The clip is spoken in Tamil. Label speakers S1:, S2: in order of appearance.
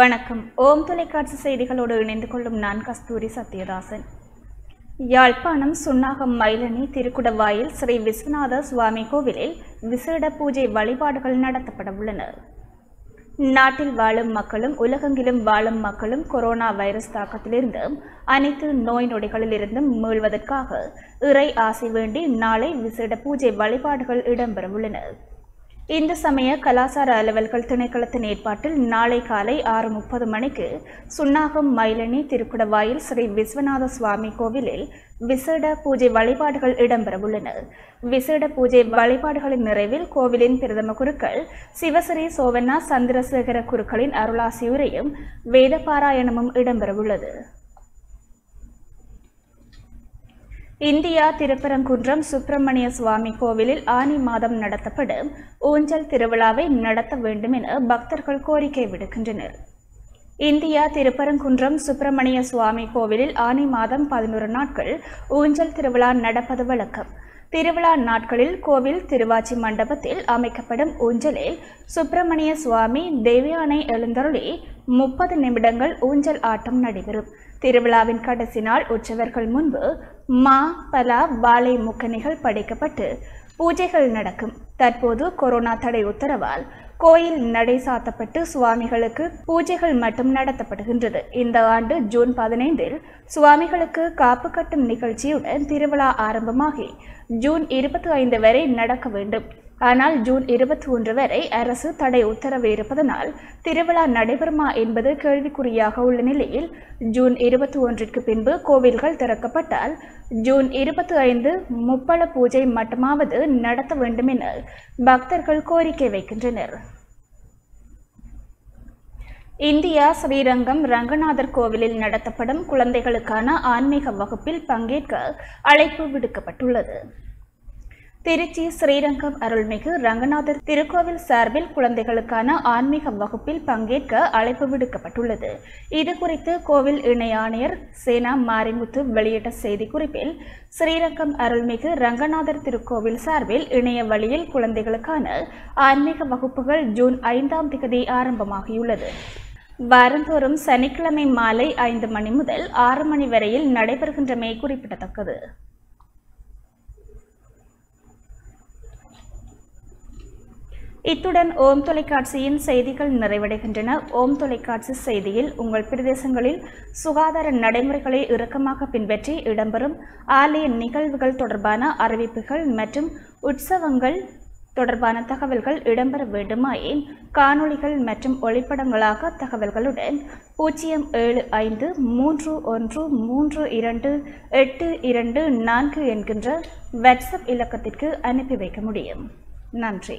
S1: வணக்கம். ஓம் தொலைக்காட்சி செய்திகளோடு இணைந்து கொள்ளும் நான் கஸ்தூரி சத்யதாசன். யாழ்ப்பாணம் சுன்னாகம் மயிலணி திருக்குடவாயில் ஸ்ரீ விஸ்வநாத சுவாமி கோவிலில் விசேட பூஜை வழிபாடுகள் நடத்தப்பட உள்ளன. நாட்டில் வாழும் மக்களும் உலகெங்கிலும் வாழும் மக்களும் கொரோனா வைரஸ் தாக்கத்திலிருந்தும் அனைத்து நோய் நொடிகளிலிருந்தும் மீள்வதற்காக இறை ஆசை வேண்டி நாளை விசேட பூஜை வழிபாடுகள் இடம்பெறவுள்ளன இந்து சமய கலாசார அலுவல்கள் திணைக்களத்தின் ஏற்பாட்டில் நாளை காலை ஆறு முப்பது மணிக்கு சுன்னாகம் மயிலணி திருக்குடவாயில் ஸ்ரீ விஸ்வநாத சுவாமி கோவிலில் விசேட பூஜை வழிபாடுகள் இடம்பெறவுள்ளன விசேட பூஜை வழிபாடுகளின் நிறைவில் கோவிலின் பிரதம குருக்கள் சிவசிறி சோவண்ணா சந்திரசேகர குருக்களின் அருளாசியுரையும் வேத பாராயணமும் இடம்பெறவுள்ளது இந்தியா திருப்பரங்குன்றம் சுப்பிரமணிய சுவாமி கோவிலில் ஆனி மாதம் நடத்தப்படும் ஊஞ்சல் திருவிழாவை நடத்த வேண்டும் என பக்தர்கள் கோரிக்கை விடுக்கின்றனர். இந்தியா திருப்பரங்குன்றம் சுப்பிரமணிய சுவாமி கோவிலில் ஆனி மாதம் பதினோரு நாட்கள் ஊஞ்சல் திருவிழா நடப்பது வழக்கம். திருவிழா நாட்களில் கோவில் திருவாச்சி மண்டபத்தில் அமைக்கப்படும் ஊஞ்சலில் சுப்பிரமணிய சுவாமி தேவியானை எழுந்தருளி முப்பது நிமிடங்கள் ஊஞ்சல் ஆட்டம் நடைபெறும். திருவிழாவின் கடைசி நாள் உற்சவர்கள் முன்பு மா பலா வாழை முக்கணிகள் படைக்கப்பட்டு பூஜைகள் நடக்கும். தற்போது கொரோனா தடை உத்தரவால் கோயில் நடை சாத்தப்பட்டு சுவாமிகளுக்கு பூஜைகள் மட்டும் நடத்தப்படுகின்றது. இந்த ஆண்டு ஜூன் பதினைந்தில் சுவாமிகளுக்கு காப்பு கட்டும் நிகழ்ச்சியுடன் திருவிழா ஆரம்பமாகி ஜூன் இருபத்தி ஐந்து வரை நடக்க வேண்டும். ஆனால் ஜூன் இருபத்தி ஒன்று வரை அரசு தடை உத்தரவு இருப்பதனால் திருவிழா நடைபெறுமா என்பது கேள்விக்குறியாக உள்ள நிலையில் ஜூன் இருபத்தி ஒன்றிற்கு பின்பு கோவில்கள் திறக்கப்பட்டால் ஜூன் இருபத்தி ஐந்து முப்பள பூஜை மட்டுமாவது நடத்த வேண்டும் என பக்தர்கள் கோரிக்கை வைக்கின்றனர். இந்தியா ஸ்ரீரங்கம் ரங்கநாதர் கோவிலில் நடத்தப்படும் குழந்தைகளுக்கான ஆன்மீக வகுப்பில் பங்கேற்க அழைப்பு விடுக்கப்பட்டுள்ளது. திருச்சி ஸ்ரீரங்கம் அருள்மிகு ரங்கநாதர் திருக்கோவில் சார்பில் குழந்தைகளுக்கான ஆன்மீக வகுப்பில் பங்கேற்க அழைப்பு விடுக்கப்பட்டுள்ளது. இது குறித்து கோவில் இணை ஆணையர் சேனா மாரிமுத்து வெளியிட்ட செய்திக்குறிப்பில் ஸ்ரீரங்கம் அருள்மிகு ரங்கநாதர் திருக்கோவில் சார்பில் இணைய வழியில் குழந்தைகளுக்கான ஆன்மீக வகுப்புகள் ஜூன் ஐந்தாம் திகதி ஆரம்பமாகியுள்ளது. வாரந்தோறும் சனிக்கிழமை மாலை ஐந்து மணி முதல் ஆறு மணி வரையில் நடைபெறுகின்றமை குறிப்பிடத்தக்கது. இத்துடன் ஓம் தொலைக்காட்சியின் செய்திகள் நிறைவடைகின்றன. ஓம் தொலைக்காட்சி செய்தியில் உங்கள் பிரதேசங்களில் சுகாதார நடைமுறைகளை இறுக்கமாக பின்பற்றி இடம்பெறும் ஆலய நிகழ்வுகள் தொடர்பான அறிவிப்புகள் மற்றும் உற்சவங்கள் தொடர்பான தகவல்கள் இடம்பெற வேண்டுமாயின் காணொளிகள் மற்றும் ஒளிப்படங்களாக தகவல்களுடன் பூஜ்ஜியம் ஏழு ஐந்து மூன்று ஒன்று மூன்று இரண்டு எட்டு இரண்டு நான்கு என்கின்ற வாட்ஸ்அப் இலக்கத்திற்கு அனுப்பி வைக்க முடியும். நன்றி.